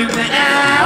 in the air.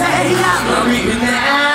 say I'm a millionaire.